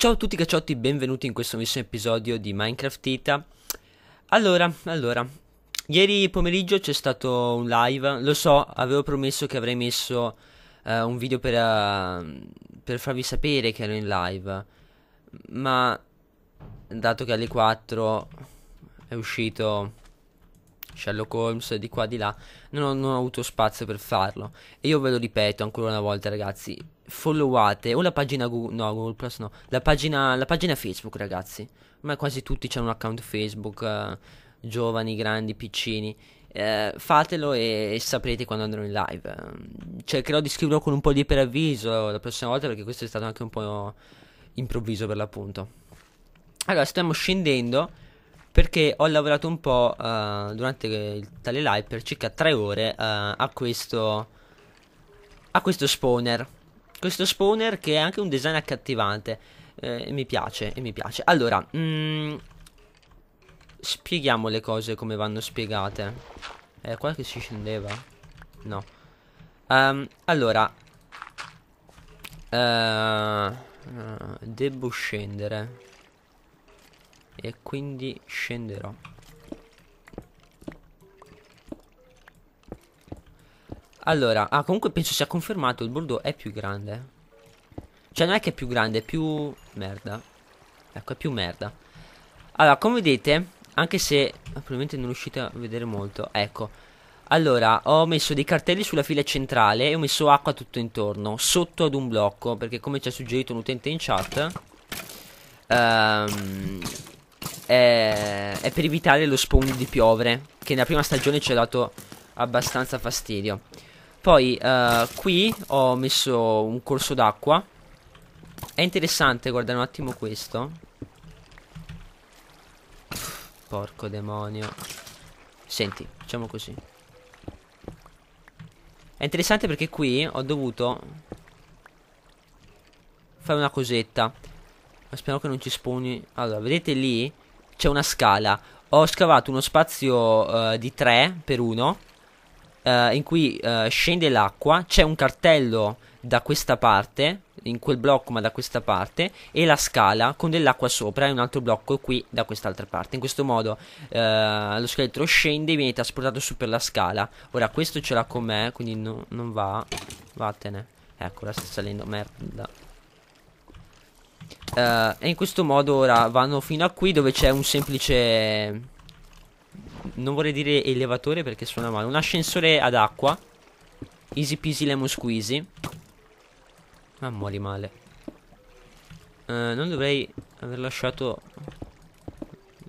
Ciao a tutti cacciotti, benvenuti in questo nuovo episodio di Minecraft Tita. Allora, allora, ieri pomeriggio c'è stato un live, lo so, avevo promesso che avrei messo uh, un video per, uh, per farvi sapere che ero in live, ma dato che alle 4 è uscito Sherlock Holmes di qua di là, non ho, non ho avuto spazio per farlo. E io ve lo ripeto ancora una volta, ragazzi, followate o la pagina Google, no, Google Plus no, la pagina, la pagina Facebook, ragazzi. Ma quasi tutti hanno un account Facebook, eh, giovani, grandi, piccini. Eh, fatelo e, e, saprete quando andrò in live. Cercherò di scriverlo con un po' di preavviso la prossima volta perché questo è stato anche un po' improvviso per l'appunto. Allora, stiamo scendendo perché ho lavorato un po' uh, durante tale live per circa 3 ore uh, a questo a questo spawner questo spawner che è anche un design accattivante eh, mi piace mi piace. Allora mm, spieghiamo le cose come vanno spiegate. È qua che si scendeva? No. Um, allora uh, devo scendere. E quindi scenderò Allora, ah comunque penso sia confermato Il bordo è più grande. Cioè non è che è più grande, è più merda. Ecco, è più merda. Allora, come vedete Anche se probabilmente non riuscite a vedere molto Ecco. Allora, ho messo dei cartelli sulla fila centrale E ho messo acqua tutto intorno Sotto ad un blocco Perché come ci ha suggerito un utente in chat um, è, è per evitare lo spawn di piovere Che nella prima stagione ci ha dato abbastanza fastidio Poi uh, qui ho messo un corso d'acqua. È interessante guardare un attimo questo. Porco demonio. Senti, facciamo così. È interessante perché qui ho dovuto Fare una cosetta. Ma spero che non ci spawni Allora, vedete lì? C'è una scala. Ho scavato uno spazio uh, di 3 per 1 uh, in cui uh, scende l'acqua, c'è un cartello da questa parte, in quel blocco ma da questa parte, e la scala con dell'acqua sopra e un altro blocco qui da quest'altra parte. In questo modo lo scheletro scende e viene trasportato su per la scala. Ora questo ce l'ha con me, quindi no, non va. Vattene. Ecco, ora sta salendo, merda. Uh, e in questo modo ora vanno fino a qui dove c'è un semplice... Non vorrei dire elevatore perché suona male. Un ascensore ad acqua. Easy peasy lemon squeezy. Ah, muori male. Uh, non dovrei aver lasciato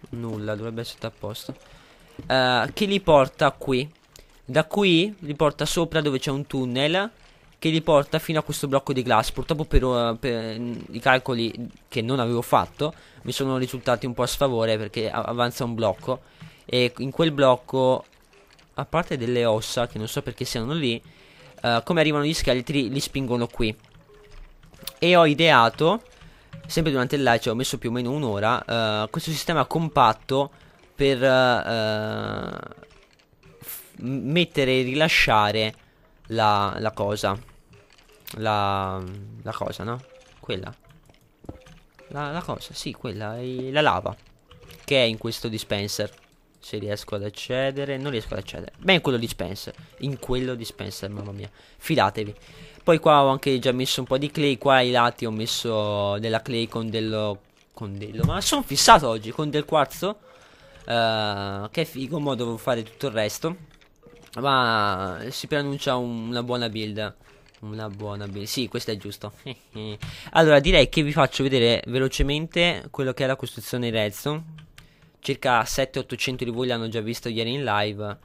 nulla, dovrebbe essere a posto. Uh, che li porta qui. Da qui li porta sopra dove c'è un tunnel che li porta fino a questo blocco di glass. Purtroppo per, uh, per uh, i calcoli che non avevo fatto mi sono risultati un po' a sfavore perché avanza un blocco e in quel blocco, a parte delle ossa che non so perché siano lì, uh, come arrivano gli scheletri li spingono qui. E ho ideato, sempre durante il live, cioè ho messo più o meno un'ora, uh, questo sistema compatto per mettere e rilasciare la, la cosa la, la cosa, no? Quella. La, la cosa, sì, quella, la lava. Che è in questo dispenser. Se riesco ad accedere, non riesco ad accedere. Beh, in quello dispenser. In quello dispenser, mamma mia. Fidatevi. Poi qua ho anche già messo un po' di clay. Qua ai lati ho messo della clay con dello... Con dello... Ma sono fissato oggi con del quarzo. Uh, che figo, mo devo fare tutto il resto. Ma si preannuncia un, una buona build. Una buona build. Sì, questo è giusto. allora, direi che vi faccio vedere velocemente quello che è la costruzione redstone. Circa 700-800 di voi l'hanno già visto ieri in live.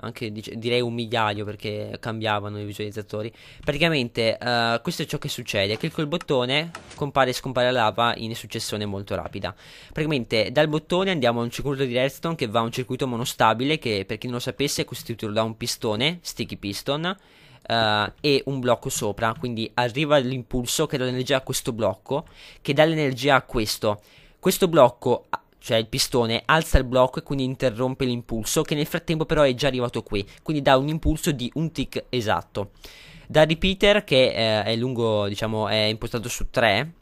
Anche direi un migliaio perché cambiavano i visualizzatori. Praticamente, uh, questo è ciò che succede: clicco il bottone, compare e scompare la lava in successione molto rapida. Praticamente, dal bottone andiamo a un circuito di redstone che va a un circuito monostabile. Che per chi non lo sapesse è costituito da un pistone, sticky piston uh, e un blocco sopra, quindi arriva l'impulso che dà l'energia a questo blocco, che dà l'energia a questo. Questo blocco, cioè il pistone, alza il blocco e quindi interrompe l'impulso, che nel frattempo però è già arrivato qui, quindi dà un impulso di un tick esatto. Da repeater, che eh, è lungo, diciamo, è impostato su 3,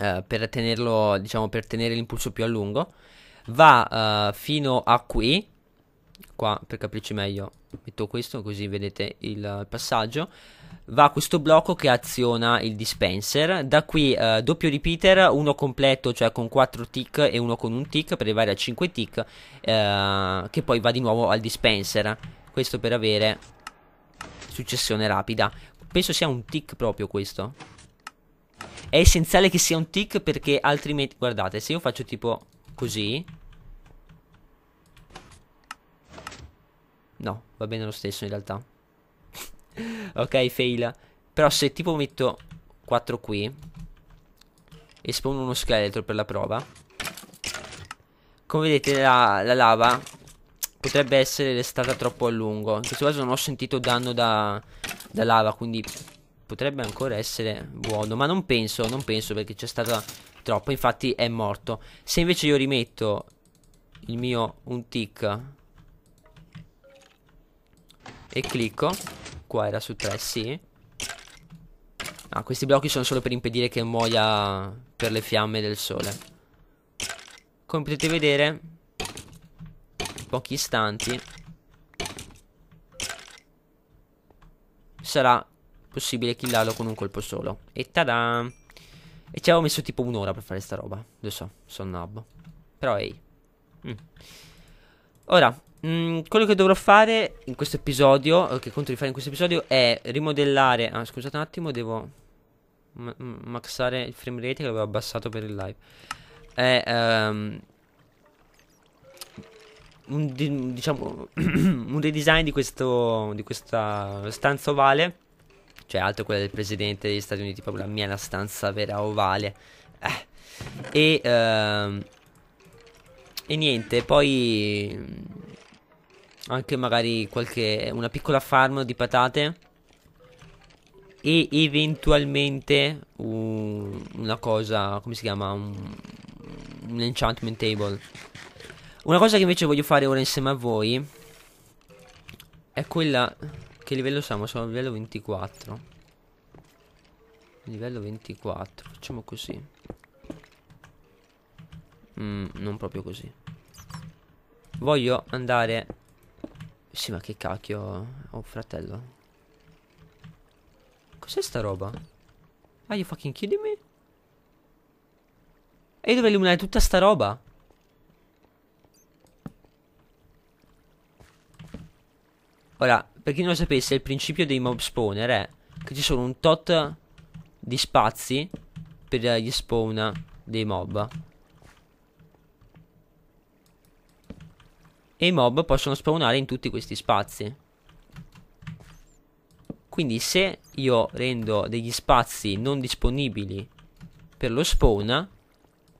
uh, per tenerlo, diciamo, per tenere l'impulso più a lungo. Va uh, fino a qui. Qua, per capirci meglio, metto questo così vedete il, passaggio va a questo blocco che aziona il dispenser. Da qui eh, doppio repeater, uno completo, cioè con 4 tick e uno con un tick per arrivare a 5 tick, eh, che poi va di nuovo al dispenser. Questo per avere successione rapida. Penso sia un tick proprio questo. È essenziale che sia un tick perché altrimenti, guardate, se io faccio tipo così... No, va bene lo stesso in realtà ok, fail. Però se tipo metto 4 qui e spawn uno scheletro per la prova. Come vedete la, la lava potrebbe essere restata troppo a lungo. In questo caso non ho sentito danno da, da lava, quindi potrebbe ancora essere buono. Ma non penso, non penso perché c'è stata troppo. Infatti è morto. Se invece io rimetto il mio un tick e clicco Qua era su 3, sì. Ah, questi blocchi sono solo per impedire che muoia per le fiamme del sole. Come potete vedere, pochi istanti, sarà possibile killarlo con un colpo solo. E tada! E ci avevo messo tipo un'ora per fare sta roba. Lo so, sono nabbo. Però ehi. Mm. Ora, Mm, quello che dovrò fare in questo episodio, che conto di fare in questo episodio, è rimodellare. Ah, scusate un attimo, devo ma maxare il frame rate che l'avevo abbassato per il live. È um, un, di, diciamo, un redesign di, questo, di questa stanza ovale. Cioè, alto quella del presidente degli Stati Uniti, proprio la mia una stanza vera ovale. Eh. E, uh, e niente, poi anche magari qualche una piccola farm di patate. E eventualmente un, una cosa come si chiama? Un, un enchantment table. Una cosa che invece voglio fare ora insieme a voi è quella che livello siamo? Siamo a livello 24 livello 24 facciamo così. Mm, non proprio così. Voglio andare sì, ma che cacchio. Oh, fratello. Cos'è sta roba? Are you fucking kidding me? E io dovrei illuminare tutta sta roba? Ora, per chi non lo sapesse, il principio dei mob spawner è che ci sono un tot di spazi per gli spawn dei mob. E i mob possono spawnare in tutti questi spazi. Quindi se io rendo degli spazi non disponibili per lo spawn,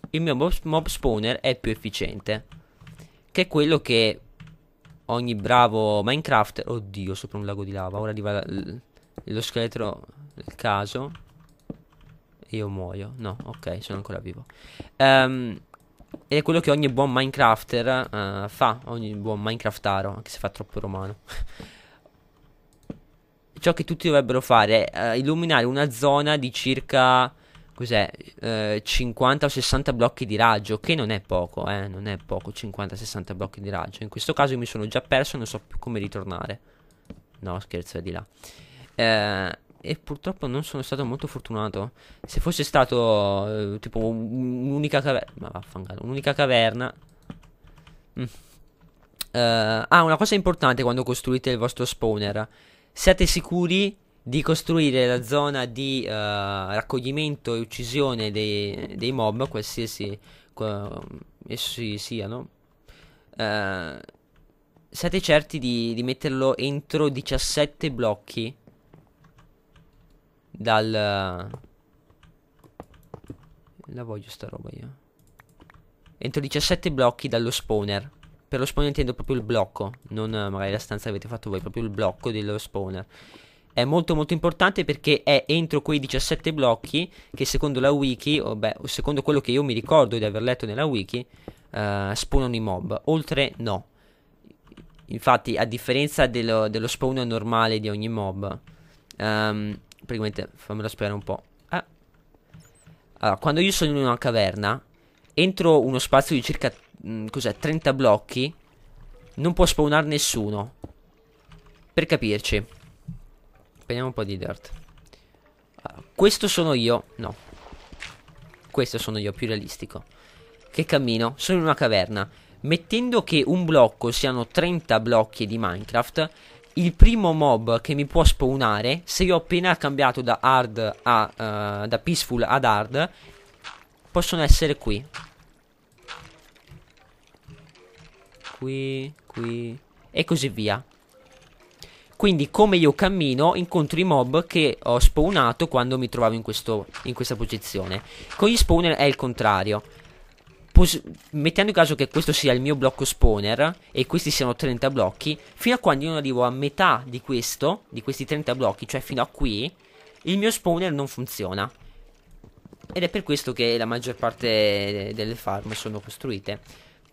il mio mob spawner è più efficiente. Che è quello che ogni bravo Minecraft... Oddio, sopra un lago di lava. Ora arriva lo scheletro del caso. Io muoio. No, ok, sono ancora vivo. Ehm... Um, ed è quello che ogni buon Minecrafter uh, fa, ogni buon Minecraftaro, anche se fa troppo romano. Ciò che tutti dovrebbero fare è uh, illuminare una zona di circa cos'è, uh, 50 o 60 blocchi di raggio, che non è poco, eh, non è poco 50-60 blocchi di raggio. In questo caso mi sono già perso e non so più come ritornare. No, scherzo, è di là. Eh, e purtroppo non sono stato molto fortunato. Se fosse stato eh, tipo un'unica caverna, ma vaffanculo, un'unica caverna. Mm. Uh, ah, una cosa importante quando costruite il vostro spawner. Siate sicuri di costruire la zona di uh, raccoglimento e uccisione dei, dei mob, qualsiasi uh, essi siano. Uh, siate certi di, di metterlo entro 17 blocchi dal... La voglio sta roba io. Entro 17 blocchi dallo spawner. Per lo spawner intendo proprio il blocco, non magari la stanza che avete fatto voi, proprio il blocco dello spawner. È molto molto importante perché è entro quei 17 blocchi che secondo la wiki, o beh, secondo quello che io mi ricordo di aver letto nella wiki, uh, spawnano i mob. Oltre no. Infatti, a differenza dello, dello spawn normale di ogni mob, um, praticamente fammelo spiegare un po'. Ah. Allora, quando io sono in una caverna, entro uno spazio di circa, mh, mm, cos'è, 30 blocchi, non può spawnare nessuno. Per capirci. Prendiamo un po' di dirt. Allora, questo sono io. No. Questo sono io, più realistico. Che cammino. Sono in una caverna. Mettendo che un blocco siano 30 blocchi di Minecraft, il primo mob che mi può spawnare, se io ho appena cambiato da hard a uh, da peaceful ad hard, possono essere qui. Qui, qui e così via. Quindi come io cammino incontro i mob che ho spawnato quando mi trovavo in, questo, in questa posizione. Con gli spawner è il contrario. Pos mettendo in caso che questo sia il mio blocco spawner e questi siano 30 blocchi, fino a quando io non arrivo a metà di questo, di questi 30 blocchi, cioè fino a qui, il mio spawner non funziona. Ed è per questo che la maggior parte delle farm sono costruite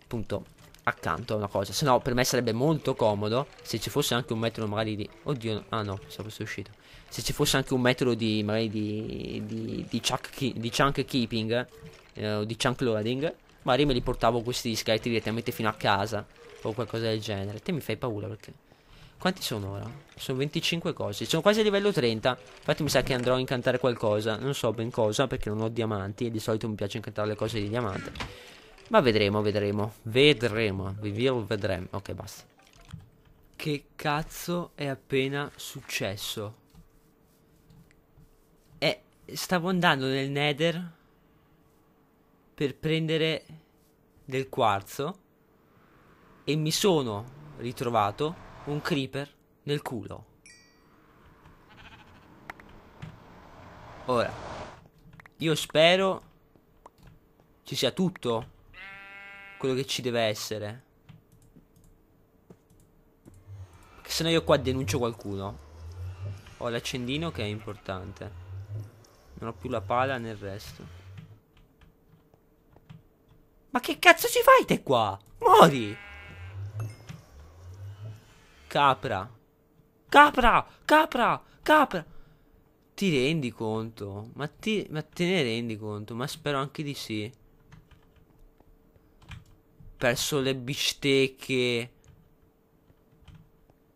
appunto accanto a una cosa. Se no, per me sarebbe molto comodo se ci fosse anche un metodo magari di. Oddio, ah no, pensavo fosse uscito. Se ci fosse anche un metodo di magari di. di, di, chunk, di chunk keeping eh, o di chunk loading. Magari me li portavo questi scheletri direttamente fino a casa. O qualcosa del genere. Te mi fai paura perché. Quanti sono ora? Sono 25 cose. Sono quasi a livello 30. Infatti mi sa che andrò a incantare qualcosa. Non so ben cosa perché non ho diamanti. E di solito mi piace incantare le cose di diamante. Ma vedremo, vedremo. Vedremo. Vivir, vedremo. Ok, basta. Che cazzo è appena successo? Eh, stavo andando nel nether per prendere del quarzo e mi sono ritrovato un creeper nel culo. Ora, io spero ci sia tutto quello che ci deve essere. Che se no io qua denuncio qualcuno. Ho l'accendino che è importante. Non ho più la pala nel resto. Ma che cazzo ci fai te qua? Muori! Capra. Capra! Capra! Capra! Ti rendi conto? Ma, ti, ma te ne rendi conto? Ma spero anche di sì perso le bistecche.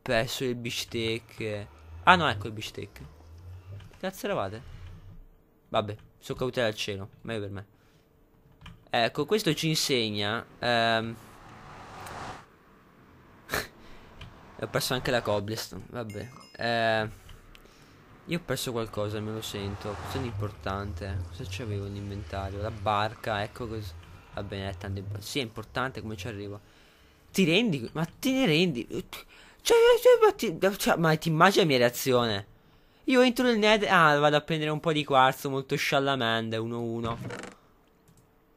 Perso le bistecche. Ah no, ecco le bistecche. Cazzo eravate? Vabbè, sono cadute dal cielo. Meglio per me. Ecco, questo ci insegna. Ehm... ho perso anche la cobblestone. Vabbè. Eh... Io ho perso qualcosa, me lo sento. Cosa di importante? Cosa c'avevo in inventario? La barca, ecco così. Va bene, è tanto importante. Sì, è importante come ci arrivo. Ti rendi? Ma te ne rendi? Cioè, cioè, ma, ti, cioè, ma ti immagini la mia reazione? Io entro nel nether. Ah, vado a prendere un po' di quarzo molto sciallamende. 1-1.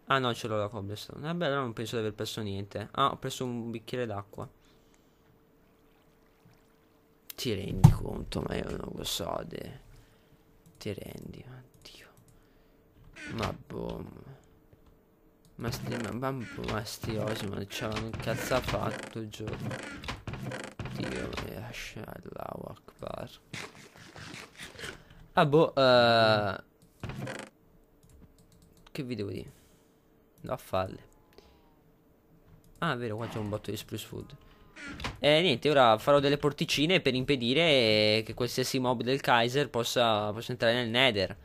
Ah, no, ce l'ho la cobblestone. Vabbè, allora non penso di aver perso niente. Ah, ho preso un bicchiere d'acqua. Ti rendi conto? Ma io non lo so. De... Ti rendi? Oddio. Ma boh. Ma sti bambu, ma sti osi, ma c'avevano un cazzo fatto giorno. Dio mi lascia Allahu Akbar. Ah boh, uh... Che vi devo dire? A falle. Ah, è vero, qua c'è un botto di spruce food. E niente, ora farò delle porticine per impedire che qualsiasi mob del Kaiser possa, possa entrare nel Nether.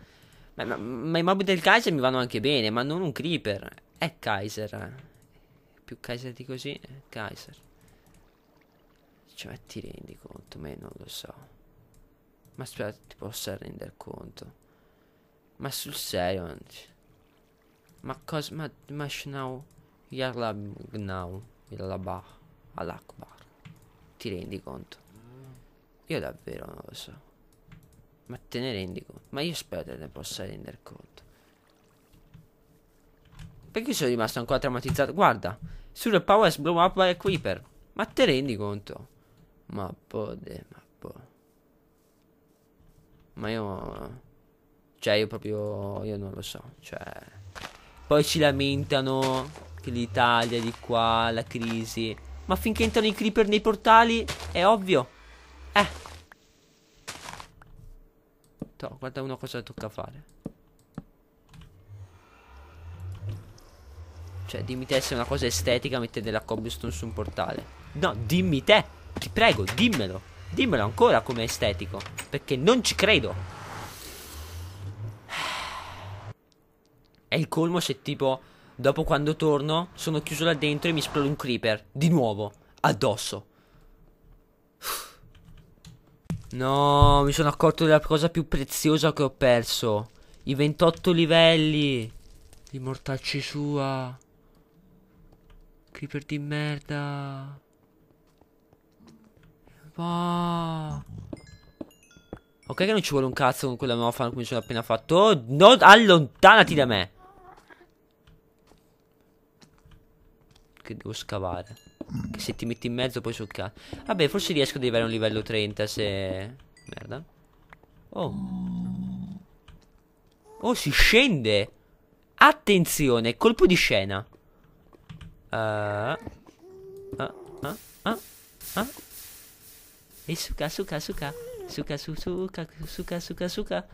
Ma, ma, ma, i mob del Kaiser mi vanno anche bene, ma non un creeper. È Kaiser. Più Kaiser di così, è Kaiser. Cioè, ti rendi conto? Ma non lo so. Ma aspetta, ti posso rendere conto. Ma sul serio, Ma cosa? Ma, ma now? Yarlab now. Yarlabah. Al-Akbar. Ti rendi conto? Io davvero non lo so. Ma te ne rendi conto? Ma io spero te ne possa rendere conto. Perché sono rimasto ancora traumatizzato? Guarda, sul power blow up by a creeper. Ma te rendi conto? Ma pode, ma po'. Ma io... Cioè, io proprio... Io non lo so, cioè... Poi ci lamentano che l'Italia di qua, la crisi. Ma finché entrano i creeper nei portali, è ovvio. Eh. To, guarda uno cosa tocca fare. Cioè, dimmi te se è una cosa estetica mettere della cobblestone su un portale. No, dimmi te. Ti prego, dimmelo. Dimmelo ancora come estetico. Perché non ci credo. È il colmo se tipo, dopo quando torno, sono chiuso là dentro e mi esplode un creeper. Di nuovo. Addosso. No, mi sono accorto della cosa più preziosa che ho perso. I 28 livelli. Di mortacci sua. Creeper di merda. Va. Ok che non ci vuole un cazzo con quella nuova fan che mi sono appena fatto. Oh, no, allontanati da me. Che devo scavare. Che se ti metti in mezzo poi sul cazzo. Vabbè, forse riesco ad arrivare a un livello 30 se... Merda. Oh. Oh, si scende. Attenzione, colpo di scena. Uh, uh, uh, uh, uh. E suka, suka, suka. Suka, su, suka, suka, suka, suka.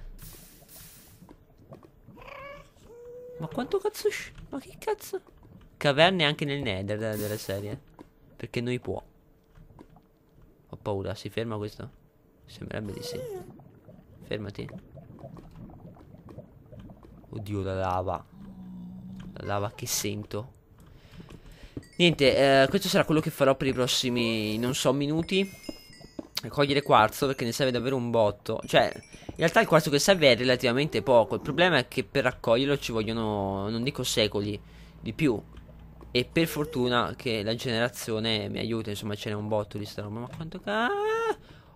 Ma quanto cazzo... Ma che cazzo... Caverne anche nel nether della, della serie. Perché noi può. Ho paura, si ferma questo? Sembrerebbe di sì. Fermati. Oddio, la lava. La lava che sento. Niente, eh, questo sarà quello che farò per i prossimi, non so, minuti. Cogliere quarzo perché ne serve davvero un botto. Cioè, in realtà il quarzo che serve è relativamente poco. Il problema è che per raccoglierlo ci vogliono, non dico secoli, di più. E per fortuna che la generazione mi aiuta, insomma ce n'è un botto di sta roba. Ma quanto cazzo...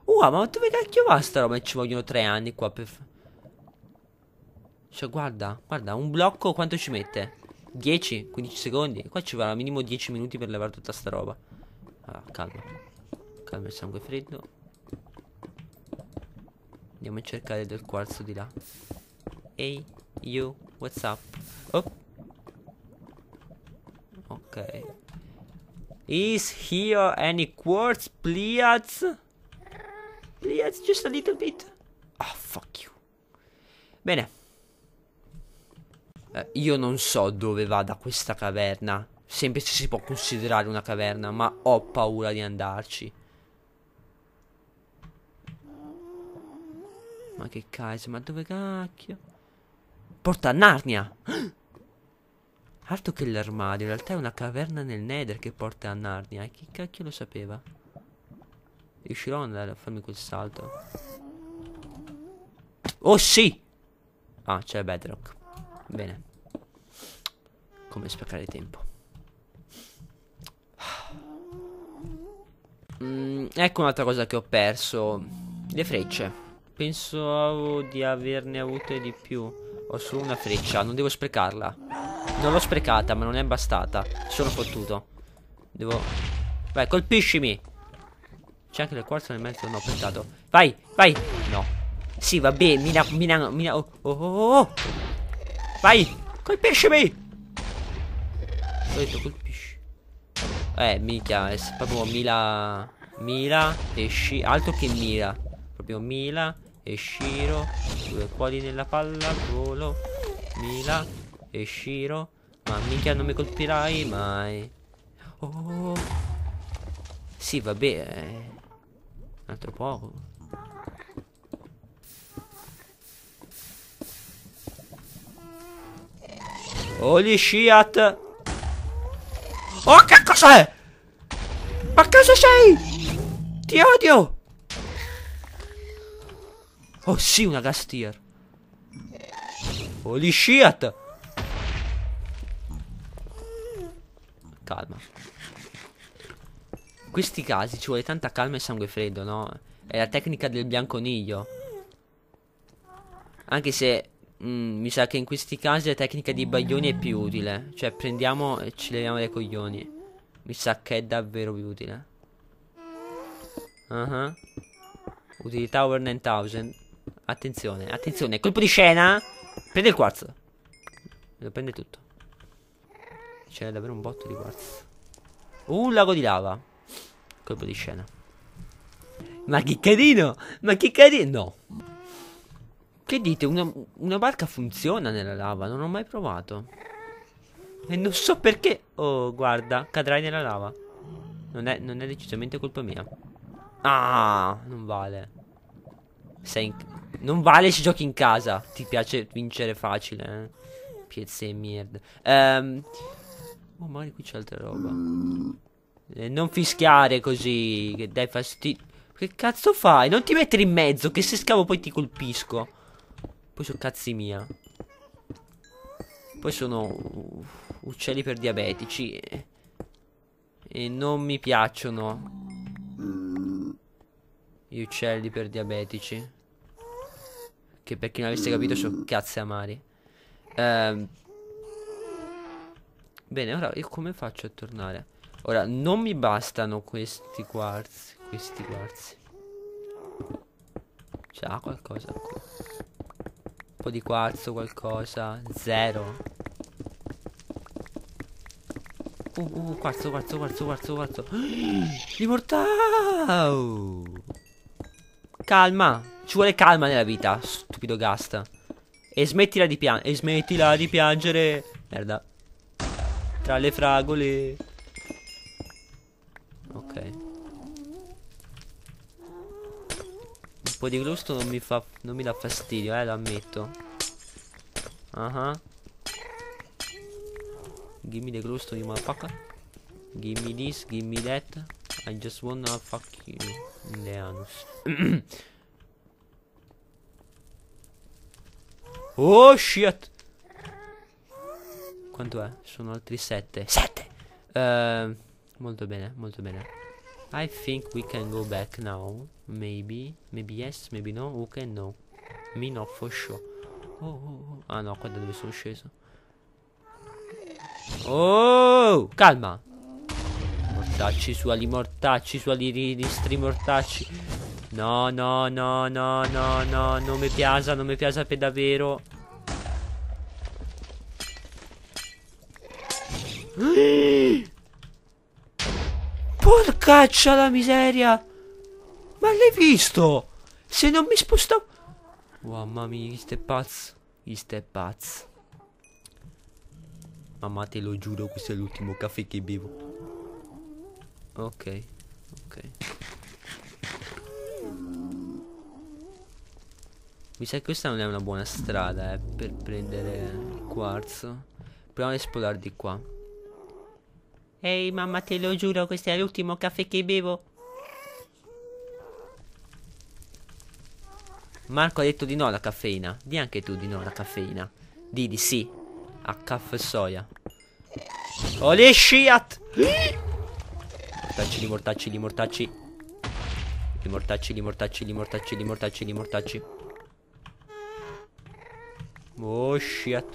Uh, ma dove cacchio va sta roba? Ci vogliono tre anni qua per... Cioè guarda, guarda, un blocco quanto ci mette? 10, 15 secondi. Qua ci va minimo 10 minuti per levare tutta sta roba. Allora, calma. Calma il sangue freddo. Andiamo a cercare del quarzo di là. Ehi, hey, you, what's up? Oh. Ok. Is here any quartz, please? Please, just a little bit. Ah, oh, fuck you. Bene. Eh, io non so dove vada questa caverna. Sempre se si può considerare una caverna, ma ho paura di andarci. Ma che cazzo, ma dove cacchio? Porta a Narnia! Altro che l'armadio, in realtà è una caverna nel nether che porta a Narnia. E chi cacchio lo sapeva? Riuscirò ad andare a farmi quel salto? Oh sì! Ah, c'è Bedrock. Bene. Come sprecare tempo. Mm, ecco un'altra cosa che ho perso. Le frecce. Penso di averne avute di più. Ho solo una freccia, non devo sprecarla. Non l'ho sprecata, ma non è bastata. Sono fottuto. Devo... Vai, colpiscimi. C'è anche il quarzo nel mezzo? No, peccato. Vai, vai. No. Sì, va bene. Mina, mina, mina. Oh, oh, oh, oh. Vai, colpiscimi. Ho detto colpisci. Eh, minchia, è proprio Mila... Mila e Shi... Altro che Mila. Proprio Mila e Shiro. Due cuori nella palla, volo. Mila e Shiro. Ma mica non mi colpirai mai. Oh. Sì, vabbè. Eh. Altro poco. Holy shit! Oh, che cos'è? Ma cosa sei? Ti odio! Oh sì, una gas tier. Holy shit! Calma. In questi casi ci vuole tanta calma e sangue freddo, no? È la tecnica del bianconiglio. Anche se mm, mi sa che in questi casi la tecnica dei baglioni è più utile. Cioè prendiamo e ci leviamo dai coglioni. Mi sa che è davvero più utile. Uh -huh. Utilità over 9000. Attenzione, attenzione, colpo di scena. Prende il quarzo. Lo prende tutto. C'è davvero un botto di quarzo. Un lago di lava. Colpo di scena. Ma che carino! Ma che carino! No. Che dite? Una, una barca funziona nella lava? Non ho mai provato. E non so perché. Oh, guarda, cadrai nella lava. Non è, non è decisamente colpa mia. Ah, non vale. In... Non vale se giochi in casa. Ti piace vincere facile, eh? Piezze e merda. Um... Oh, magari qui c'è altra roba. Eh, non fischiare così, che dai fastidio. Che cazzo fai? Non ti mettere in mezzo, che se scavo poi ti colpisco. Poi sono cazzi mia. Poi sono uccelli per diabetici. E non mi piacciono gli uccelli per diabetici. Che per chi non avesse capito sono cazzi amari. Ehm. Bene, ora io come faccio a tornare? Ora, non mi bastano questi quarzi. Questi quarzi. C'ha qualcosa qui. Un po' di quarzo, qualcosa. Zero. Uh, uh, quarzo, quarzo, quarzo, quarzo, quarzo. Immortale! Calma. Ci vuole calma nella vita, stupido Gasta. E smettila di piangere. E smettila di piangere. Merda. Tra le fragole. Ok. po' di gusto non mi fa non mi dà fastidio, eh, lo ammetto. Uh -huh. Give me the gusto, you motherfucker. Give this, give that. I just wanna fuck you in the anus. oh shit! Quanto è? Sono altri sette. Sette! Uh, molto bene, molto bene. I think we can go back now. Maybe. Maybe yes, maybe no. Who can no? Me no, for sure. Oh, oh, oh. Ah no, qua da dove sono sceso. Oh, calma. Mortacci su ali mortacci su ali ristri mortacci. No, no, no, no, no, no. Non mi piace, non mi piace per davvero. Porcaccia la miseria! Ma l'hai visto? Se non mi spostavo... Mamma mia, ste pazzo. Ste pazzo. Mamma te lo giuro, questo è l'ultimo caffè che bevo. Ok, ok. Mi sa che questa non è una buona strada, eh, per prendere il quarzo. Proviamo ad esplorare di qua. Ehi mamma te lo giuro questo è l'ultimo caffè che bevo. Marco ha detto di no alla caffeina. Di anche tu di no alla caffeina. Di di sì. A caffè soia. Holy shit! Mortacci, li mortacci, li mortacci Li mortacci, li mortacci, li mortacci, li mortacci, li mortacci Oh shit.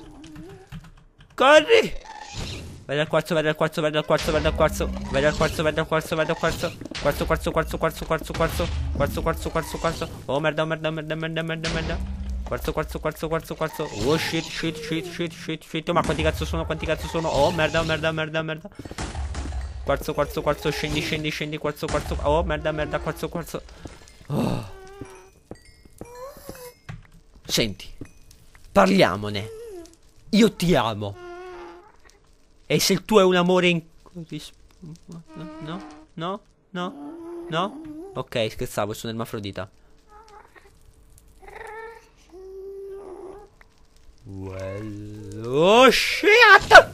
Corri Vedi al quarzo, vedi al quarzo, vedi al quarzo, vedi al quarzo. Vedi al quarzo, vedi al quarzo, vedi al quarzo. Quarzo, quarzo, quarzo, quarzo, quarzo, quarzo. Quarzo, quarzo, quarzo, quarzo. Oh merda, merda, merda, merda, merda, merda. Quarzo, quarzo, quarzo, quarzo, quarzo. Oh shit, shit, shit, shit, shit, shit. Ma quanti cazzo sono? Quanti cazzo sono? Oh merda, merda, merda, merda. Quarzo, quarzo, quarzo. Scendi, scendi, scendi. Quarzo, quarzo. Oh merda, merda, quarzo, quarzo. Oh. Senti. Parliamone. Io ti amo. E se il tuo è un amore in... No? No? No? No? Ok, scherzavo, sono ermafrodita. Well... Oh shit!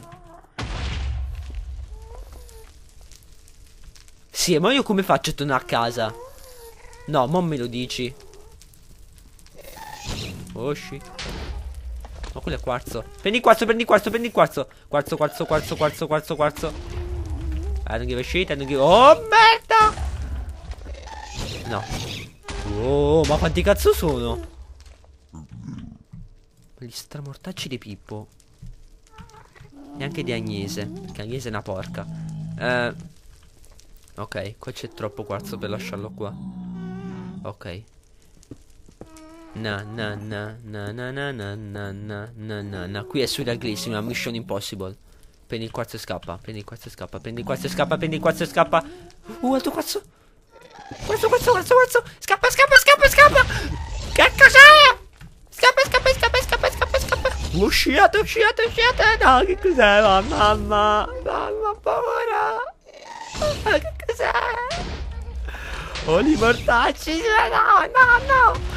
Sì, ma io come faccio a tornare a casa? No, non me lo dici. Oh shit. Ma quello è quarzo. Prendi il quarzo, prendi il quarzo, prendi il quarzo. Quarzo, quarzo, quarzo, quarzo, quarzo, quarzo. I don't give a shit, don't give... Oh, merda! No. Oh, ma quanti cazzo sono? Gli stramortacci di Pippo. E anche di Agnese. Perché Agnese è una porca. Eh... Ok, qua c'è troppo quarzo per lasciarlo qua. Ok. Na na na na na na na na na na na na Qui è surrealissima Mission Impossible Prendi il quarzo e scappa Prendi il quarzo e scappa Prendi il quarzo e scappa Prendi il quarzo e scappa Uh altro quarzo Quarzo quarzo quarzo quarzo Scappa scappa scappa scappa Che cos'è Scappa scappa scappa scappa scappa scappa Usciate, usciate, usciate. No, che cos'è? Mamma, mamma, paura. Ma che cos'è? Oh, li mortacci. No, no, no.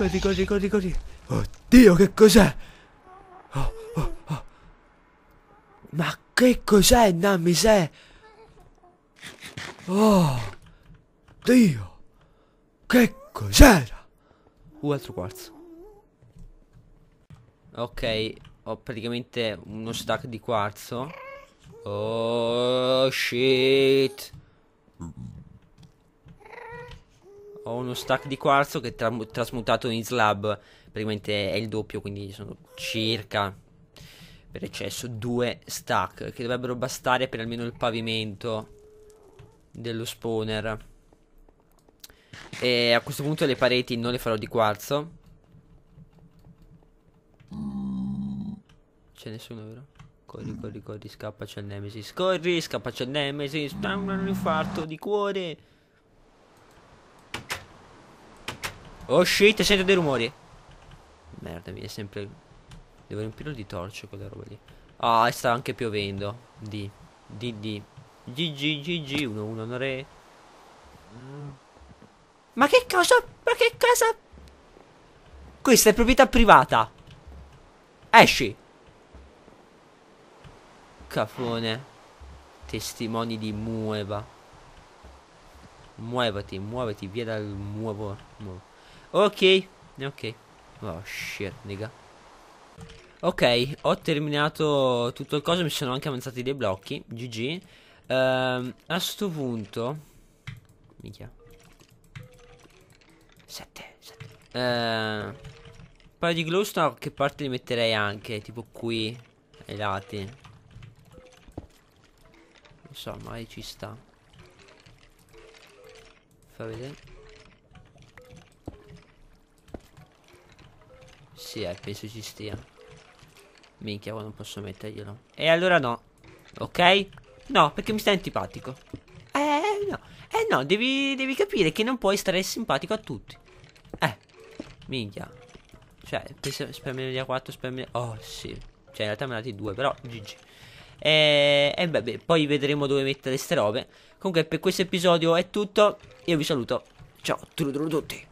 Corri, corri, corri, corri. Oddio, che cos'è? Oh, oh, oh. Ma che cos'è, Nammi sei? Oh, Dio. Che cos'era? Uh, altro quarzo. Ok, ho praticamente uno stack di quarzo. Oh, shit. Ho uno stack di quarzo che è tra trasmutato in slab. Praticamente è il doppio, quindi sono circa per eccesso due stack che dovrebbero bastare per almeno il pavimento dello spawner. E a questo punto le pareti non le farò di quarzo. C'è nessuno, vero? Corri, corri, corri, scappa, c'è il Nemesis. Corri, scappa, c'è il Nemesis. Un infarto di cuore. Oh shit, sento dei rumori. Merda, mi è sempre... Devo riempirlo di torce quella roba lì. Ah, sta anche piovendo. D. D, D. GG, GG, 1, 1, re. Ma che cosa? Ma che cosa? Questa è proprietà privata. Esci. Cafone. Testimoni di Mueva. Muovati, muoviti, via dal muovo. muovo. Ok, ok. Oh shit, nigga. Ok, ho terminato tutto il coso, mi sono anche avanzati dei blocchi, GG. Uh, a sto punto... Minchia. 7, 7. Uh, un paio di glowstone che parte li metterei anche, tipo qui, ai lati. Non so, magari ci sta. Fa vedere. Sì, eh, penso ci stia. Minchia, non posso metterglielo. E allora no. Ok? No, perché mi stai antipatico. Eh, no. Eh, no, devi, devi capire che non puoi stare simpatico a tutti. Eh, minchia. Cioè, spermelia 4, spermelia... Oh, sì. Cioè, in realtà me ne ha dati due, però GG. E, e beh, poi vedremo dove mettere queste robe. Comunque, per questo episodio è tutto. Io vi saluto. Ciao, tutti.